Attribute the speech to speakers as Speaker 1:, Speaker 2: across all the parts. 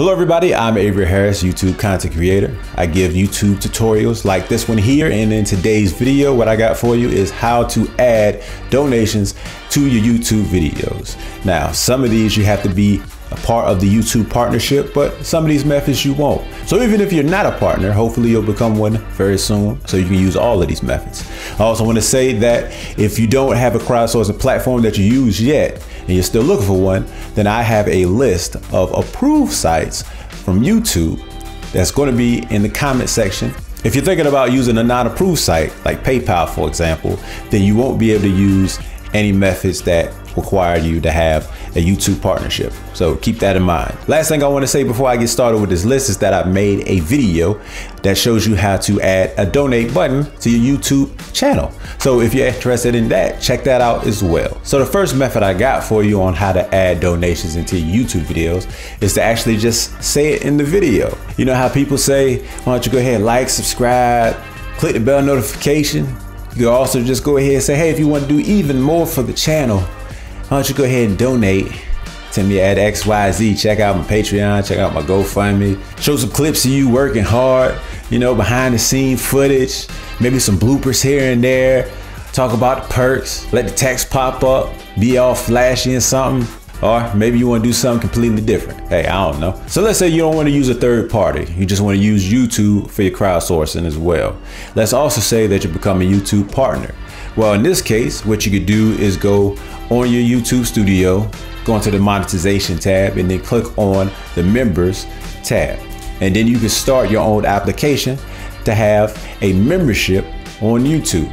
Speaker 1: Hello everybody, I'm Avery Harris, YouTube content creator. I give YouTube tutorials like this one here and in today's video what I got for you is how to add donations to your YouTube videos. Now some of these you have to be a part of the YouTube partnership, but some of these methods you won't. So even if you're not a partner, hopefully you'll become one very soon so you can use all of these methods. I also want to say that if you don't have a crowdsourcing platform that you use yet, and you're still looking for one, then I have a list of approved sites from YouTube that's going to be in the comment section. If you're thinking about using a non-approved site like PayPal, for example, then you won't be able to use any methods that require you to have a YouTube partnership. So keep that in mind. Last thing I want to say before I get started with this list is that I've made a video that shows you how to add a donate button to your YouTube channel. So if you're interested in that, check that out as well. So the first method I got for you on how to add donations into your YouTube videos is to actually just say it in the video. You know how people say, why don't you go ahead, like, subscribe, click the bell notification. You can also just go ahead and say, hey, if you want to do even more for the channel, why don't you go ahead and donate to me at XYZ. Check out my Patreon, check out my GoFundMe. Show some clips of you working hard, you know, behind the scene footage, maybe some bloopers here and there. Talk about the perks, let the text pop up, be all flashy and something. Or maybe you want to do something completely different. Hey, I don't know. So let's say you don't want to use a third party. You just want to use YouTube for your crowdsourcing as well. Let's also say that you become a YouTube partner. Well, in this case, what you could do is go on your YouTube studio, go into the monetization tab and then click on the members tab. And then you can start your own application to have a membership on YouTube.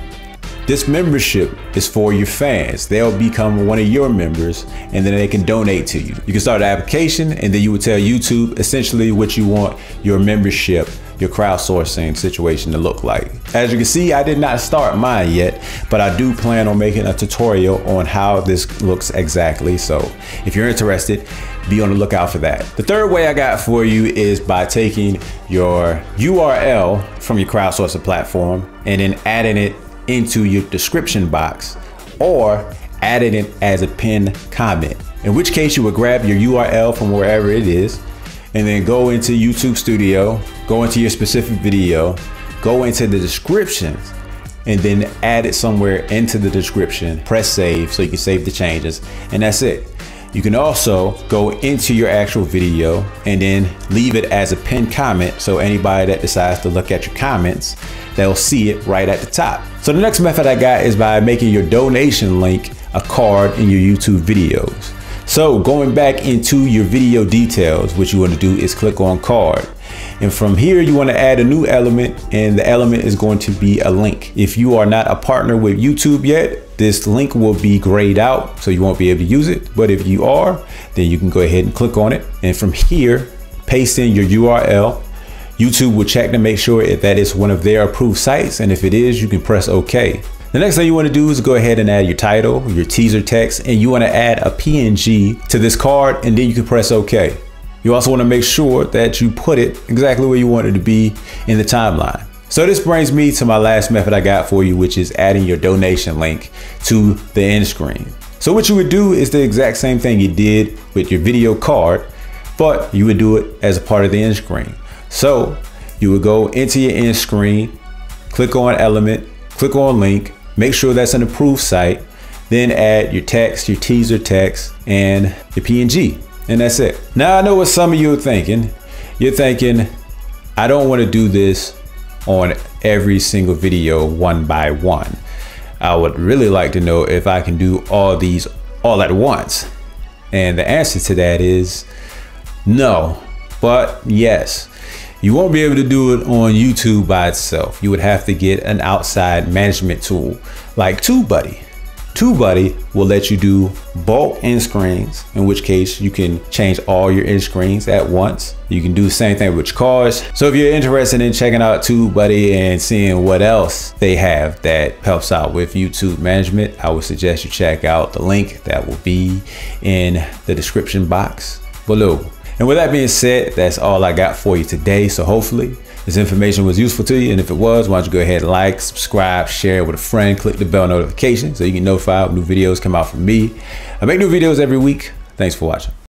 Speaker 1: This membership is for your fans. They'll become one of your members and then they can donate to you. You can start an application and then you would tell YouTube essentially what you want your membership your crowdsourcing situation to look like. As you can see, I did not start mine yet, but I do plan on making a tutorial on how this looks exactly. So if you're interested, be on the lookout for that. The third way I got for you is by taking your URL from your crowdsourcing platform and then adding it into your description box or adding it as a pinned comment. In which case you would grab your URL from wherever it is and then go into YouTube Studio, go into your specific video, go into the descriptions, and then add it somewhere into the description. Press save so you can save the changes, and that's it. You can also go into your actual video and then leave it as a pinned comment so anybody that decides to look at your comments, they'll see it right at the top. So the next method I got is by making your donation link a card in your YouTube videos. So going back into your video details, what you want to do is click on card. And from here, you want to add a new element and the element is going to be a link. If you are not a partner with YouTube yet, this link will be grayed out, so you won't be able to use it. But if you are, then you can go ahead and click on it. And from here, paste in your URL. YouTube will check to make sure that it's one of their approved sites. And if it is, you can press OK. The next thing you want to do is go ahead and add your title, your teaser text, and you want to add a PNG to this card and then you can press OK. You also want to make sure that you put it exactly where you want it to be in the timeline. So this brings me to my last method I got for you, which is adding your donation link to the end screen. So what you would do is the exact same thing you did with your video card, but you would do it as a part of the end screen. So you would go into your end screen, click on element, click on link, Make sure that's an approved site. Then add your text, your teaser text, and your PNG. And that's it. Now I know what some of you are thinking. You're thinking, I don't want to do this on every single video one by one. I would really like to know if I can do all these all at once. And the answer to that is no, but yes. You won't be able to do it on YouTube by itself. You would have to get an outside management tool like TubeBuddy. TubeBuddy will let you do bulk end screens, in which case you can change all your end screens at once. You can do the same thing with cards. So if you're interested in checking out TubeBuddy and seeing what else they have that helps out with YouTube management, I would suggest you check out the link that will be in the description box below. And with that being said, that's all I got for you today. So hopefully this information was useful to you. And if it was, why don't you go ahead and like, subscribe, share with a friend, click the bell notification so you can notify when new videos come out from me. I make new videos every week. Thanks for watching.